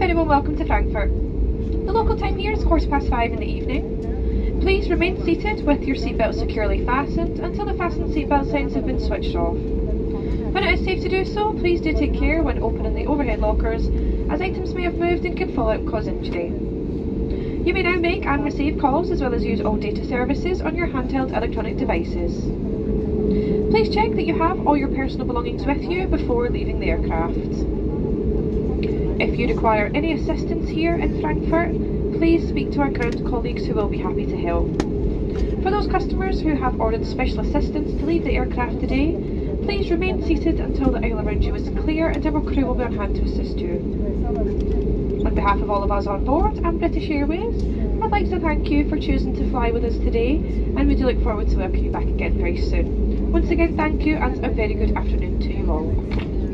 very warm welcome to Frankfurt. The local time here is quarter past five in the evening. Please remain seated with your seatbelt securely fastened until the fasten seatbelt signs have been switched off. When it is safe to do so, please do take care when opening the overhead lockers, as items may have moved and could fall out and cause injury. You may now make and receive calls as well as use all data services on your handheld electronic devices. Please check that you have all your personal belongings with you before leaving the aircraft. If you require any assistance here in Frankfurt, please speak to our ground colleagues who will be happy to help. For those customers who have ordered special assistance to leave the aircraft today, please remain seated until the aisle around you is clear and our crew will be on hand to assist you. On behalf of all of us on board and British Airways, I'd like to thank you for choosing to fly with us today and we do look forward to welcoming you back again very soon. Once again, thank you and a very good afternoon to you all.